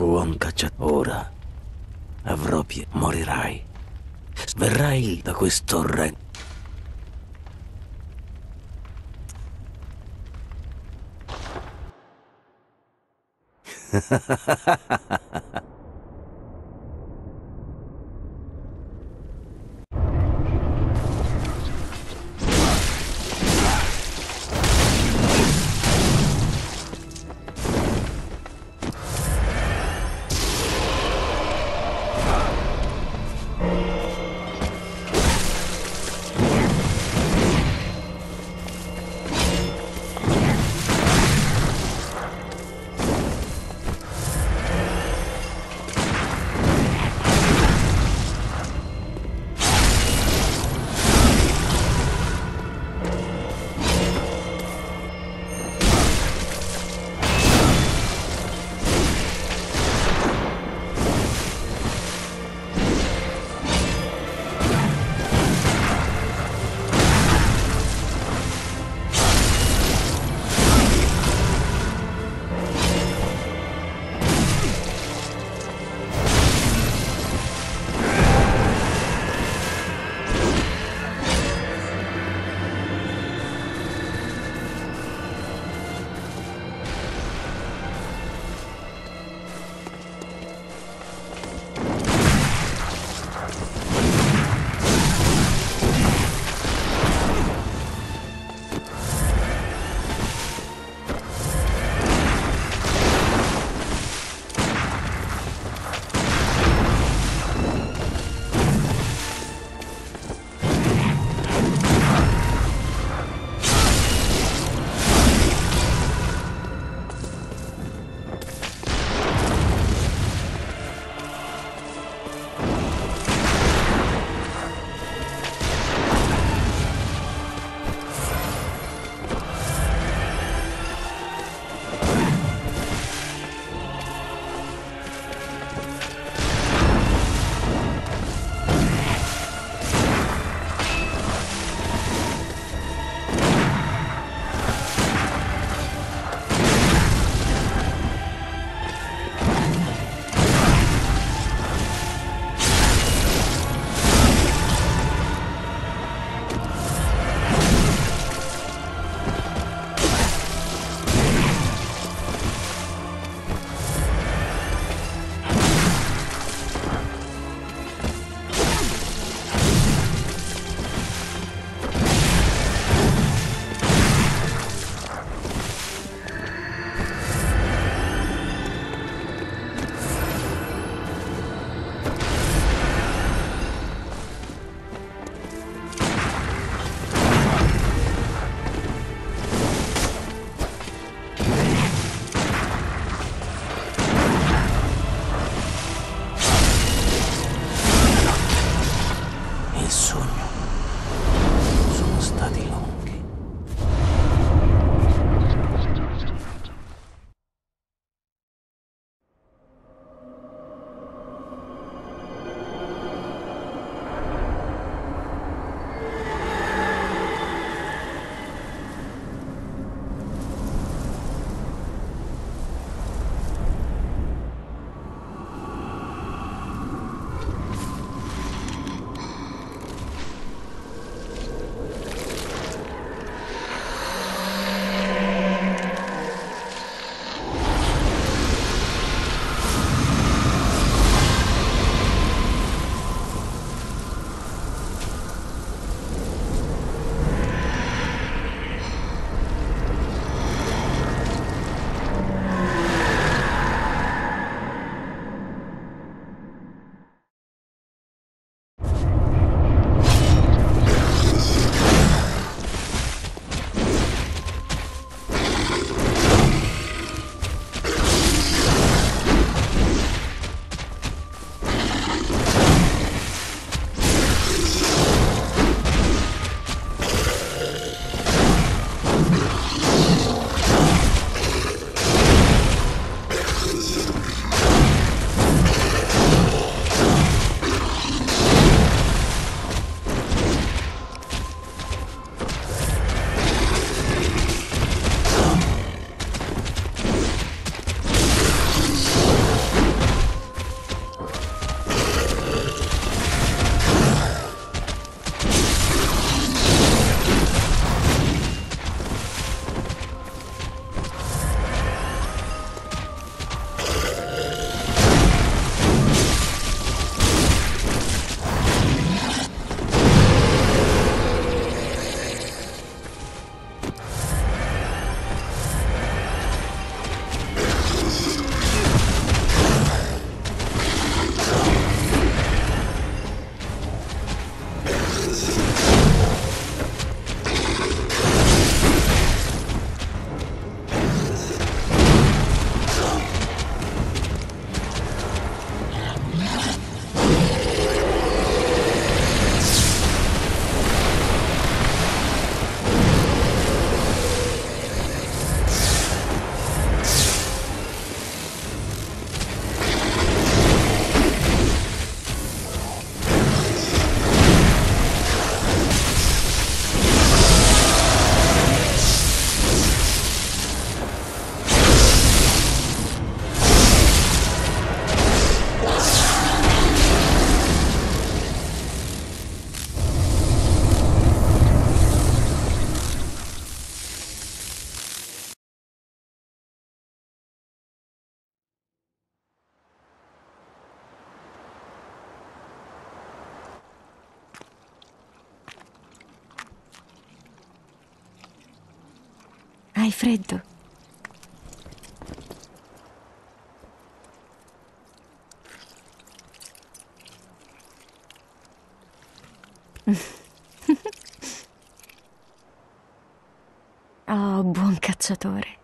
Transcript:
buon cacciatore. Avrò pie, morirai. Sverrai da questo re. ha ha ha ha ha Hai freddo? oh, buon cacciatore.